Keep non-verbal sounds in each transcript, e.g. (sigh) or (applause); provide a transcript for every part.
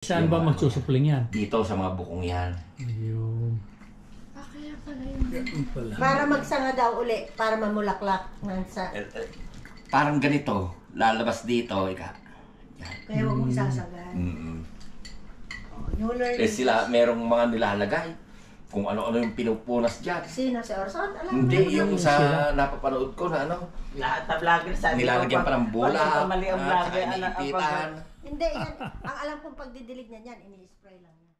Saan ba magsusupling yan? Dito sa mga bukong yan. Ayun. Ah, kaya pala yun. Ayun pala. Para magsanga daw uli, para mamulaklak ng sa... Eh, eh, parang ganito, lalabas dito, ika. Yan. Kaya huwag mong sasagan. Mm-mm. Oh, New learning. Eh sila, merong mga nilalagay. Kung ano-ano yung pinupunas dyan. Sino si Orson? Alam mo Hindi, yung sa napapanood ko na ano, Lahat na vlogger sabi nilalagyan pa ng bola, Pag mali ang at vlogger, ano. Hindi, yan. Ang alam kong pagdidilig niya yan, ini-spray lang niya.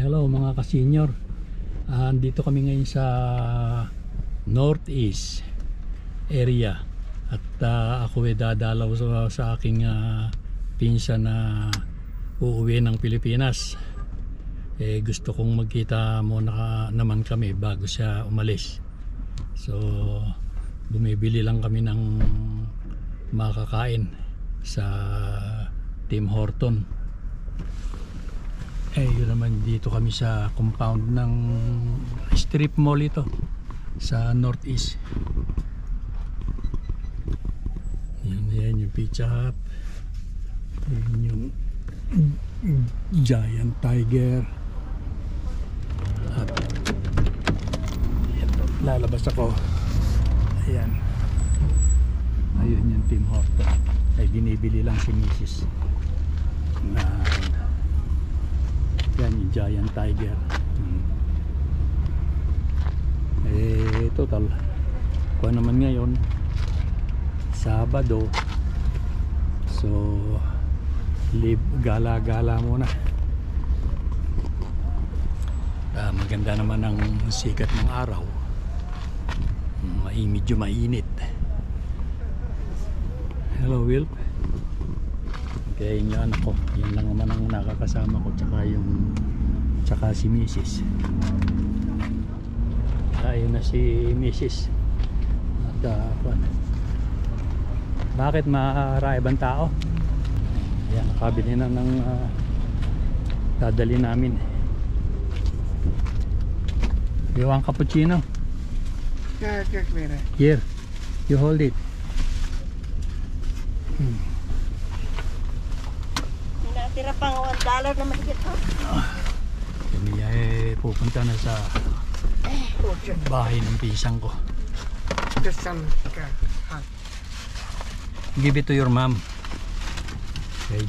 Hello mga ka-senior. Ah, Andito kami ngayon sa Northeast area. At ah, ako ay dadalaw sa, sa aking ah, pinsan na uuwi ng Pilipinas. Eh, gusto kong magkita muna naman kami bago siya umalis. So, bumibili lang kami ng makakain sa Tim Horton. Eh, yun naman dito kami sa compound ng strip mall ito sa northeast. Yan, yan yung Pizza Hut. Yan yung Giant Tiger. At ito, lalabas ako. Ayan. Ayun yung Tim Horton. Ay binibili lang si Mrs. na yan yung giant tiger. Hmm. Eh, total. Kuha naman ngayon. Sabado. So, live, gala-gala muna. Ah, maganda naman ang sikat ng araw. May medyo mainit. Hello, Will. Kaya yung anak ko, yun lang naman ang nakakasama ko tsaka yung tsaka si Mrs. Ayun na si Mrs. At uh. Bakit maaraibang tao? Ayan, nakabili na ng uh, dadali namin. You want cappuccino? Yeah, check me. Here, you hold it. Natira pang 1 dollar na mahigit oh. to. Kami ay pupunta na sa bahay ng pisang ko. Just some hot. Give it to your mom. Okay.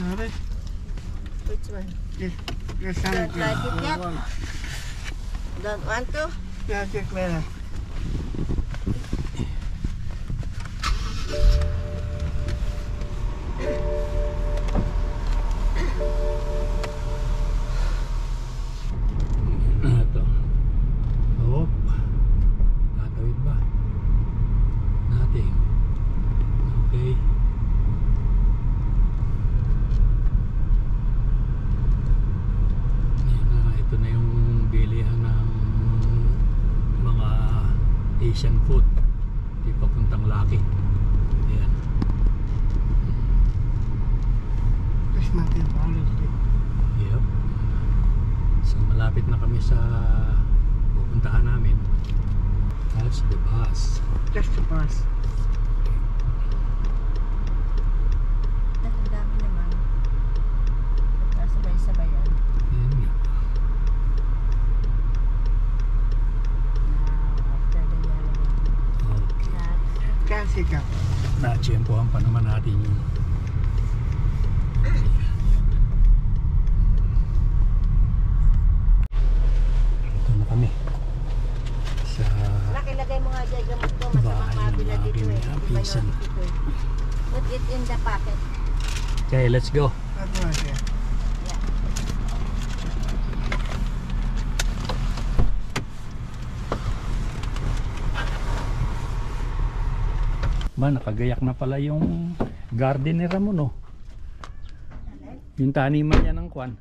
Alright. Which one? Just, just some. Don't like it yet? Don't want to? Yeah, check me. Asian food. Di papuntang Laki. Ayan. Just nothing honestly. Yep. So malapit na kami sa pupuntahan namin. That's the bus. Just to pass. Ang dami naman. Sabay-sabay yan. Yan nga. Now, after the yellow one. Okay. That's Can't see ka. Na-tsempohan pa naman natin yung Ito na kami sa Nakilagay mo nga dyan gamot ko. Masamang Bahay ng mabila dito eh. Ba yun? Dito eh. Put it in the pocket. Okay, let's go. That's right here. Yeah. Ba, nakagayak na pala yung gardenera mo, no? Yung taniman niya ng kwan.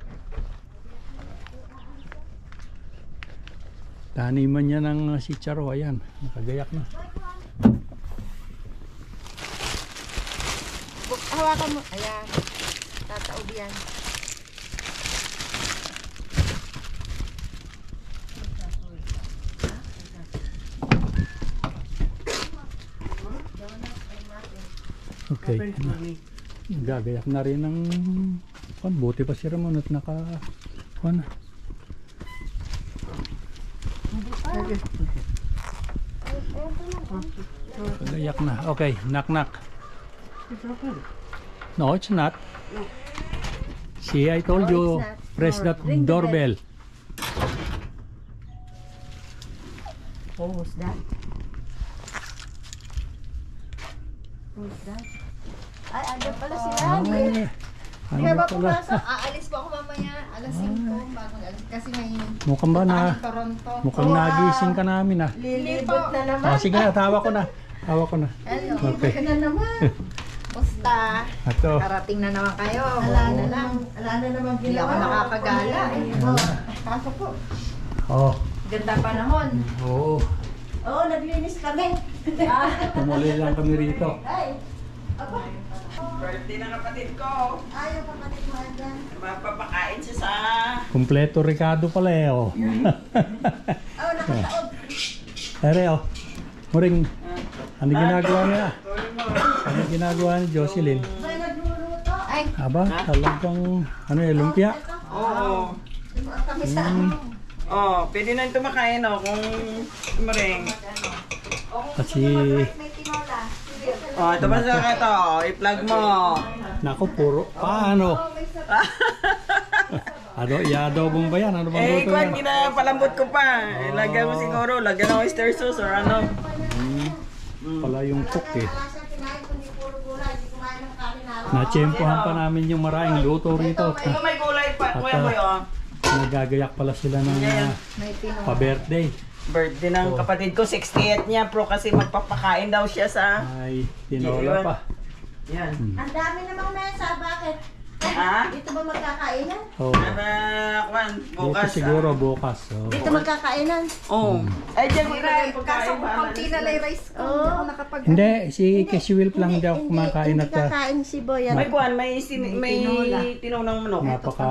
Taniman niya ng sitsaro, ayan. Nakagayak na. Hawakan mo. Ayan. Tataob yan. Okay. Gagayak na rin ng kwan. Buti pa si Ramon at naka kwan na. Gagayak na. Okay, knock knock. No, it's not. See, I told No, you, press that ring doorbell. Oh, who's that? Who's that? Ay, andun pala sila. Ay, Kaya ba pumasok? Aalis po ako mamaya. Alas 5 bagong alas. Kasi may Mukhang ba na, Toronto. mukhang Oh, nagising ka namin ah. Lilibot na naman. Ah, sige na, tawa ko na. Tawa ko na. Hello. Okay. Ka na naman. Basta. Ato. Karating na naman kayo. Ala na lang. Ala na naman Hindi ako nakakagala. eh. Pasok po. Oh, Ganda panahon. oo. Oo, naglinis kami. Tumuli lang kami rito. Ay, Birthday ng kapatid ko. ayaw pa pati mo dyan. Mapapakain siya sa... Kompleto Ricardo pala eh, oh. (laughs) Oh, nakataob. Ere, oh. Muring, ano ginagawa niya? Ano ginagawa ni Jocelyn? Ba, nagluluto? Ay, Aba, talagang, ano eh, lumpia? Oo. kami sa Oh, pwede na ito makain oh, kung maring. Kasi. Oh, ito pa sa ito. I-plug mo. nako, puro, paano? (laughs) ano, i-adobo mo ba yan? Ano bang Eh, luto kwan, yan? pinapalambot ko pa. Ilagyan mo siguro. Lagyan ng oyster sauce or ano. Pala yung cook eh. Natsyempohan pa namin yung maraming luto rito. Ito may gulay pa. Kuya At, mo yun. Nagagayak pala sila ng uh, pa-birthday. Birthday ng Oh. kapatid ko. 68 niya. Pro kasi magpapakain daw siya sa... Ay, tinola pa. Yan. Ang dami namang mesa. Bakit? Ha? Dito ba magkakainan? Oh, Ano, kwan, dito bukas. siguro bukas. Oh. Dito magkakainan? Oh. Ay, dyan mo Right, yung kaso pagkain. kung konti na lang rice ko, hindi ako nakapag... Hindi, si Casey Will lang hindi ako kumakain hindi at uh, kakain si Boy. Yan. May kuwan, may, sin- may tinunang manok. napaka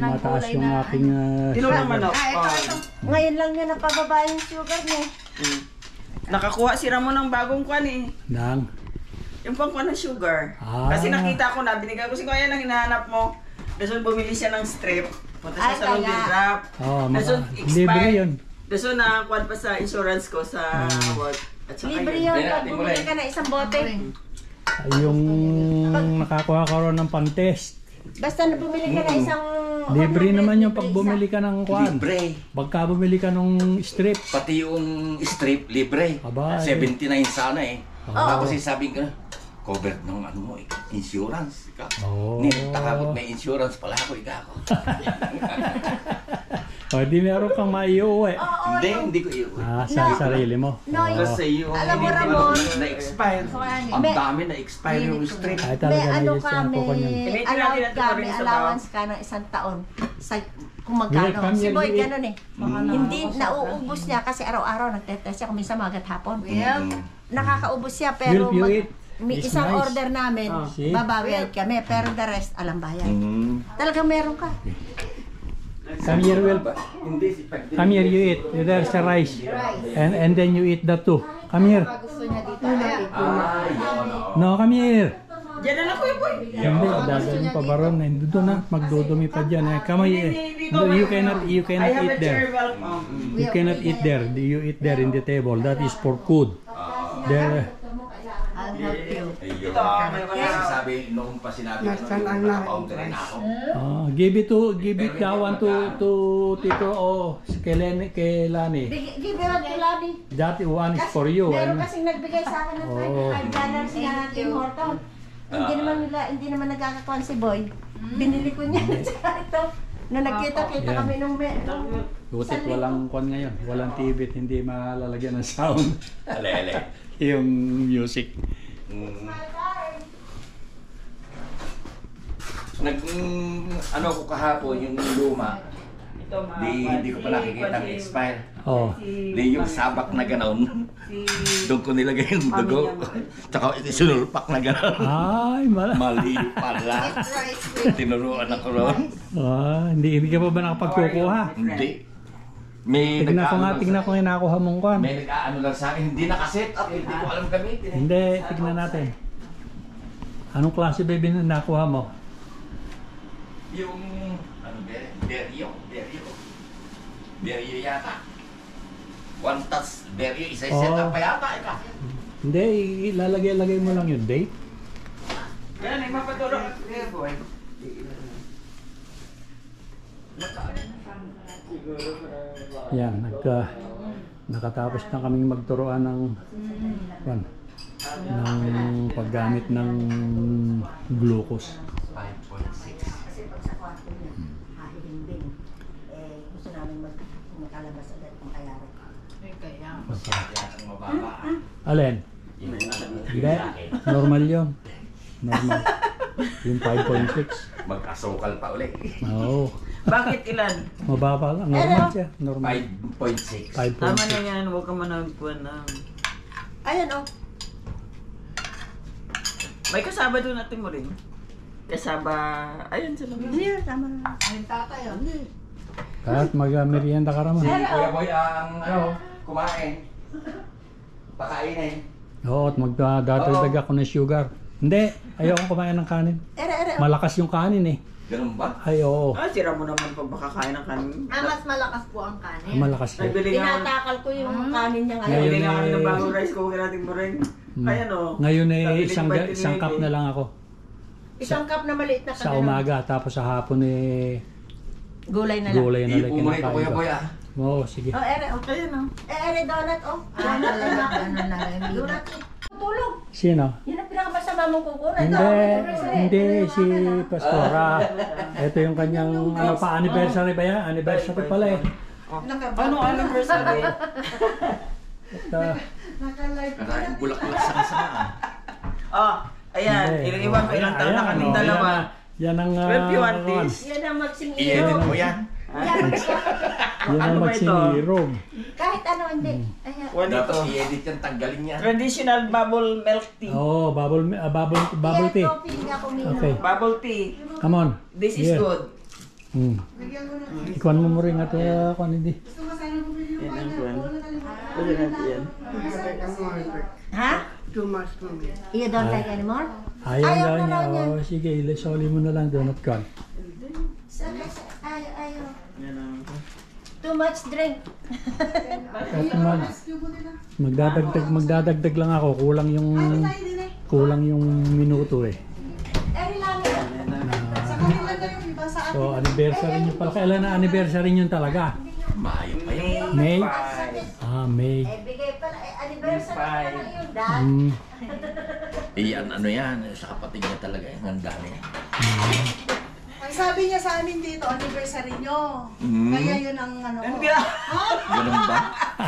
mataas yung na- aking uh, Tinunang manok. Ah, ito, Oh. ito. Ngayon lang niya napababa yung sugar niya. Mm. Nakakuha si Ramon ng bagong kwan eh. nang Yung pang ng sugar. Ah. Kasi nakita ko na, binigay ko si Kuya nang hinahanap mo. Dason bumili siya ng strip. Punta siya Ay, sa Long kaya. Drop. oh, maka, libre yun. Dason na kwan pa sa insurance ko sa work. At saka Libre yun. Pag bumili ka na isang bote. Ay, Yung nakakuha ka ron ng pang-test. Basta na bumili ka na isang... Libre 100, naman yung pag bumili ka ng kwan. Libre. Pagka bumili ka ng strip. Pati yung strip, libre. Aba, eh. 79 sana eh. Oo. Tapos sabi ko, covered ng ano mo, eh, insurance. Ika. Oo. Ni, takabot may insurance pala ako, ika ako. (laughs) O, di meron kang maiuwi. hindi, hindi ko iuwi. Ah, sa sarili mo. No, Oo. Kasi yung Alam mo, hindi Ramon. na- na-expire. Ang May- dami na-expire yung strip. Ay, May talaga ano nailis ka, may allowed ka, may sa allowance ka ng isang taon. Sa, kung magkano. come Si Boy, Will. ganun eh. Hindi, nauubos niya kasi araw-araw nagtetest siya kung minsan magat hapon. Mm. Nakakaubos siya pero Will, you mag, eat? may It's isang nice. order namin, Oh. See? babawian kami, pero the rest, alam bayan. Mm. Talagang meron ka. Come here, Will. Come here, you eat. There's a rice. And and then you eat that too. Come here. Gusto niya dito. Kaya, Ah, yun. oh. No, come here. Diyan na lang Kuya Boy. Hindi, dadalhin pa ba ron? Eh, Doon na, magdudumi pa dyan. Eh. Come here. No, you cannot, you I cannot have eat a chair there. welcome. You cannot eat there. You eat there in the table. That is for food. There. I'll help you. Ayun. Ito, may mga... Kasi sabi, noong pa sinabi ko, Nasaan nung ang naka-counter rin ako. Ah, give it to, give it daw one to, to Tito o kay Lani. Kay Lani. Big- Give it to Lani. That one is for you. Meron Ano? kasing nagbigay sa akin ng Oh. 25 dollars na Tim Horton. Hindi naman nila, hindi naman nagkakakuan si Boy. Binili ko niya (laughs) sa ito. Nung nagkita-kita Yan. kami nung me, nung Butit walang kwan ngayon. Walang at hindi malalagyan ng sound. Ale, ale. (laughs) yung music. Mm. Nag, ano ko kahapon, yung luma, Ito, mga Di, di ko pa nakikita ang expire. Oh. Di yung sabak na ganon. (laughs) Doon ko nilagay yung dugo. Tsaka ito sinulpak na ganon. Ay, mala. Mali pala. (laughs) Tinuruan ako ron. Ah, hindi, hindi ka pa ba nakapagkukuha? Hindi. May Tignan ko nga, tignan ko yung nakuha mong kwan. May nag-aano lang sa akin. Hindi nakaset up. Hindi ko alam gamitin. eh. Hindi, tignan natin. Anong klase ba yung nakuha mo? Yung, ano, der- deryo. Deryo. Deryo yata. One touch deryo. Isa-set Oh. up pa yata. eh, Ika. Hindi, ilalagay-lagay mo lang yung date. Yan, ay mapatulog. Here, boy. Yan, nagka, nakatapos na kaming magturuan ng kwan, ng paggamit ng glucose. 5.6. Kasi pag sa kwarto niya, hahihimbing. Eh, gusto namin mag makalabas agad kung kaya rin. Kaya ang mababa. Alin? Hindi, normal yun. Normal. Yung 5.6. Magkasukal pa ulit. Oo. Bakit ilan? Mababa lang. Normal siya. Normal. 5.6. 5.6. Tama na yan, huwag ka managpuan na. Ayan oh. May kasaba doon natin mo rin. Kasaba, ayun sila. Hindi, tama na. Ang tatay, oh. Kahit mag-merienda ka raman. Si Kuya Boy ang ano, kumain. Pakainin. Oo, at magdadagdag ako ng sugar. Hindi, ayoko kumain ng kanin. Ere, ere. oh. Malakas yung kanin eh. Ganun ba? Ay, oo. Ah, sira mo naman pag baka kain ng kanin. Ah, mas malakas po ang kanin. Malakas yun. Nagbili nga, Tinatakal ko yung kanin niya ngayon. nagbili Ngayon nga kami ng eh- bagong rice cooker natin mo rin. Mm. Ayan o. Ngayon eh, isang, isang cup na lang ako. Isang cup na maliit na Sa kagano'n. umaga, tapos sa hapon eh, Gulay na lang. gulay na lang Ipo mo ito kinakain Kuya ko. Ah. Oo, sige. Oh, ere, oh. Ayan o. Eh, ere, donut, oh. Ah, (laughs) talaga, na ano na, na. Donut. Tulog. Sino? Yan ang pinakamasama mong kukunan. Hindi, hindi si Pastora. Ito yung kanyang ano pa, anniversary ba yan? Anniversary pala eh. Ano anniversary? (laughs) At, ah, Maraming bulak-bulak sa kasama. oh, ayan. hindi. Iniwan ko ilang taon na kaming oh, dalawa. Yan, ang- yan ang ah, 21 days. Yan ang magsing I-edit mo yan. Yan, Yan ang Ano ba ito? magsinirog. Kahit ano, hindi. Ayan. One Dapat ito. i-edit yan, tanggalin yan. Traditional bubble milk tea. Oo, oh, bubble, ah, bubble, bubble Yan, tea. coffee, hindi ako. Okay. Bubble tea. Come on. This is Yeah. good. Hmm. Ikuan mo mo rin at uh, kung hindi. Yan ang kuwan. Pwede natin yan. Ha? Too much for me. You don't like anymore? Ayaw, Ayaw na niya. raw niya. Oh, sige, isoli mo na lang doon at kan. Sa- sa- Ayaw, ayaw. Yan ang... Too much drink. Mag, magdadagdag, magdadagdag lang ako. Kulang yung kulang yung minuto eh. Yan. So, anniversary nyo pala. Kailan na anniversary nyo talaga? Maayo pa yan. May? Ah, May. Eh, bigay pala. Eh, anniversary Five. pa lang yun, dad. Hmm. Iyan, ano yan. Sa kapatid niya talaga yan. Handa na yan. Ang sabi niya sa amin dito, anniversary nyo. Mm. Kaya yun ang ano ko. Ah. Ganun ba?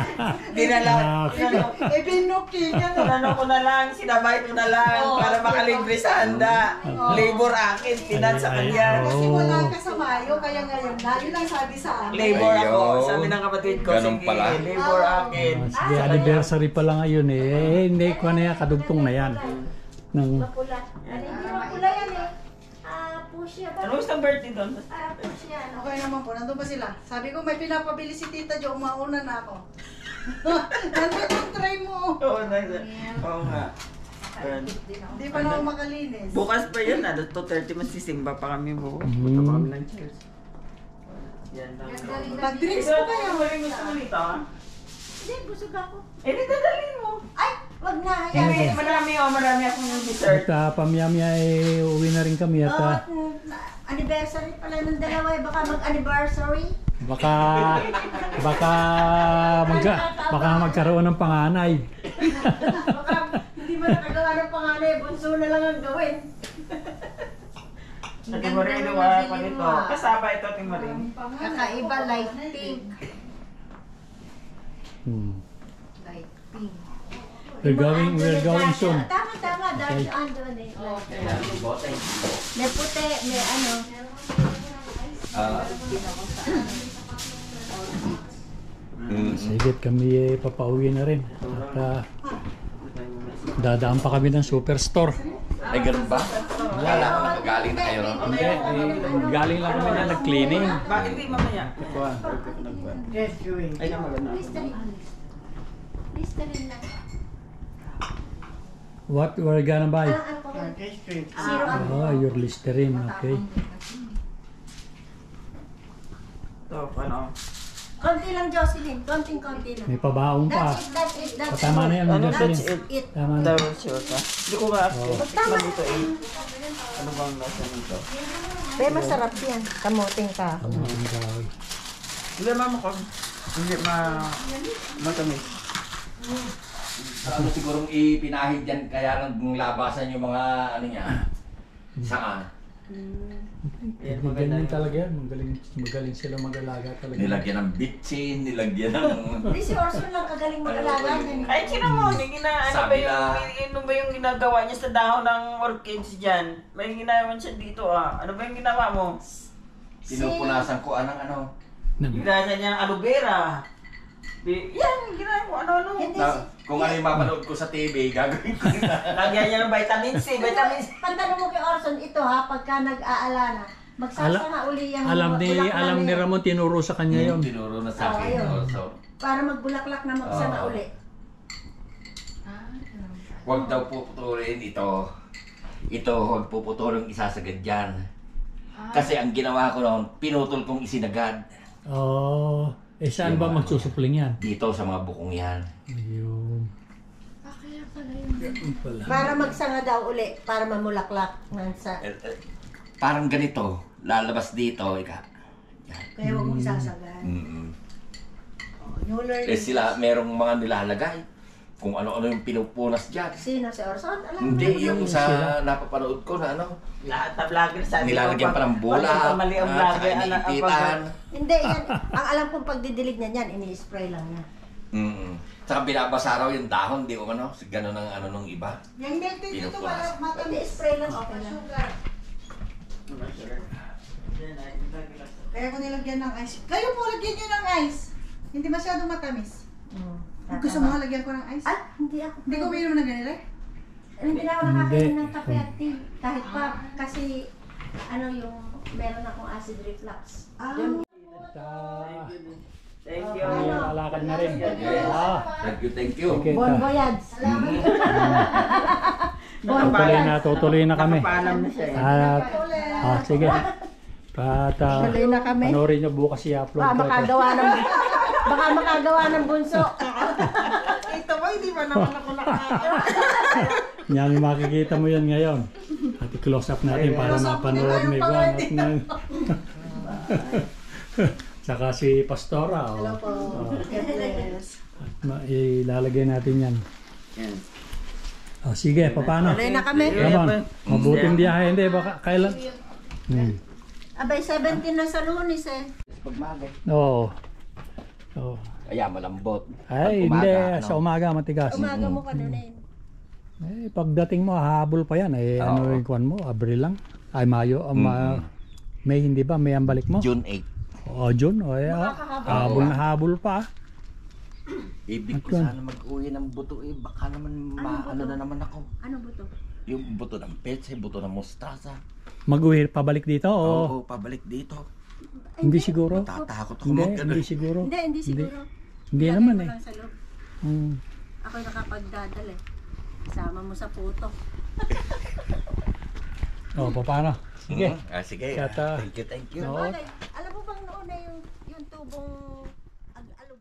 (laughs) Dinala. Ah, Eh, binuki na. Ano ko na lang, sinabay ko na lang Oo, para makalibre sa handa. Labor akin, pinan sa Ay, kanya. oo. Kasi wala ka sa Mayo, kaya ngayon na. Yun ang sabi sa amin. Labor ako, Ayun. sabi ng kapatid ko. Ganun sige, pala. Labor akin. Ah, sige, anniversary pa lang ngayon eh. Eh, hindi ko na yan. Kadugtong na yan. Nang, Mapula. Ano, hindi mapula yan Ano gusto ang birthday doon? Ah, pusya. Ano? Okay naman po, nandun pa sila. Sabi ko, may pinapabili si Tita Jo, mauna na ako. (laughs) nandun yung tray mo. Oo, nice. Oo nga. Yan. Hindi pa na ako makalinis. Bukas pa yan, ano, 2.30 masisimba pa kami bukas. Mhm. Punta pa kami ng church. Yan lang. Mag-drinks Ito, po kayo. Maring gusto mo nito? ah? Hindi, busog ako. Eh, dadalhin mo. Ay, wag na. Hayaan mo. marami oh, marami akong dessert. at uh, pamiyamya eh, uwi na rin kami at Oh, ah, anniversary pala ng dalawa eh. Baka mag-anniversary. baka baka magka, baka magkaroon ng panganay. Baka hindi mo nakagawa ng panganay. Bunso na lang ang gawin. Sa Timorin, inuwa ko nito. Kasama ito, Timorin. Kakaiba, light pink. Hmm. Light pink. We're going, we're going soon. Tama, tama. Dahil doon doon eh. Bote. May puti, may ano. Ah. Mm. Sige, kami eh, papauwi na rin. At ah, dadaan pa kami ng superstore. Ay, ganun ba? Wala ko magaling na kayo. Hindi, eh, galing lang kami na nag-cleaning. Bakit di mamaya? Yes. Ay, naman na. Listerine lang. What we're gonna buy? Yes, drink. Zero Oh, your Listerine, okay. Ito, ano? Konti lang, Jocelyn. Konting-konti lang. May pabaong pa. That's it, that's it, that's Tama na yan, Ano? Jocelyn. That's it. it. Tama na. Taro sure ka? Hindi ko nga Oo. Tama dito eh. Ano bang nasa nito? Be, masarap yan. Kamuting ka. Ang gawin. Hindi mama ko. Hindi ma... Matamis. Ano sigurong ipinahid yan kaya nang labasan yung mga ano niya. Saka. Yan, Magaling yun. talaga yan. Magaling, magaling sila mag-alaga talaga. Nilagyan ng bitchin, nilagyan ng... Hindi si Orson lang kagaling mag-alaga niyan. Ay, sino mo? Hindi gina, ano ba Sabi yung, na- ano ba yung ginagawa niya sa dahon ng orchids dyan? May ginawa siya dito ah. Ano ba yung ginawa mo? Pinupunasan ko anong ano. Nang- Ginawa niya ng aloe vera. Di- Yan, ginawa mo ano-ano. Hindi Na, kung ano yung mapanood ko sa TV, gagawin ko na. (laughs) Lagyan niya ng vitamin C, vitamin C. Pagtanong mo kay Orson, ito ha, pagka nag-aala na, magsasama uli yung Alam ni bulaklak alam na ni yun. Ramon tinuro sa kanya Yung yon. tinuro na sa akin. ayun. also. Para magbulaklak na magsama Oo. uli. Huwag daw puputulin ito. Ito, huwag puputulin isasagad dyan. Kasi ang ginawa ko noon, pinutol kong isinagad Oh, eh saan ba magsusupling yan? dito sa mga bukong yan. Ayun. Ah, kaya pala yun. Ayun pala. Para magsanga daw uli, para mamulaklak ng sa... Eh, eh, parang ganito, lalabas dito, ika. Yan. Kaya huwag mong sasagad. Mm-mm. Oh, you learn. Eh sila, merong mga nilalagay. Kung ano-ano yung pinupunas dyan. Sino si Orson? Alam mo Hindi, yung yun. sa napapanood ko na ano, Lahat na vlogger sabi nilalagyan pa ng bola, Pag mali ang vlogger, ano. Hindi, yan. (laughs) Ang alam kong pagdidilig niyan yan, ini-spray lang yan. Mm-mm. Saka binabasa raw yung dahon, di ko ano, gano'n ang ano nung iba. Yung tea dito para matamis. spray lang, okay lang. Sugar. Kaya ko nilagyan ng ice. Kayo po lagyan nyo ng ice. Hindi masyadong matamis. Hmm, Kung gusto mo, lagyan ko ng ice. Ay, hindi ako. Hindi ko uminom ng ganito eh. Hindi na ako Hindi. nakakain ng kape at tea. Kahit pa, kasi, ano yung, meron akong acid reflux. Ah. Ah, Thank you. Ay, lalakad na rin. Ah, Thank you, thank you. okay. Bon voyage. (laughs) Tutuloy na, tutuloy na kami. Nakapaalam na siya eh. Ah, sige. (laughs) At, ah, Tuloy na kami. panoorin nyo bukas i-upload ito. makagawa ng, baka makagawa ng bunso. (laughs) Ito ba, hindi ba naman ako nakaka... (laughs) Yan, makikita mo yan ngayon. At i-close up natin para mapanood ni Juan at na... (laughs) Saka si Pastora. Oh. Hello po. Bless. At ilalagay natin yan. Yan. Oh, sige, paano? Tuloy na kami. Ramon, mabuting biyahe. Hindi, baka kailan? Hmm. Abay, 17 na sa lunes eh. Pagmagay. Oo. Oh. Kaya malambot. Ay, Pag umaga, hindi. ano? Sa umaga matigas. Umaga mo kanunin. Eh, pagdating mo, habol pa yan. Eh, ano Oo. yung kuwan mo? Abril lang? Ay, Mayo? ah, ma- May hindi ba? May ang balik mo? June 8. O, June. O, eh, ah, habol na habol pa. Ibig ko sana mag-uwi ng buto eh. Baka naman maano na naman ako. Ano ba to? Yung buto ng petse, buto ng mustasa. Mag-uwi pabalik dito? O, Oo, pabalik dito. Hindi siguro. Tatakot ako Hindi, mag ano. hindi siguro. Hindi, hindi siguro. Hindi Ilagay naman eh. lang sa loob. Hmm. Ako'y nakapagdadal eh. Kasama mo sa puto. (laughs) Oh, paano? Sige. Hmm. Ah, sige. Shout. Thank you, thank you. Oo. Alam mo bang noon na yung, yung tubong ag-alog?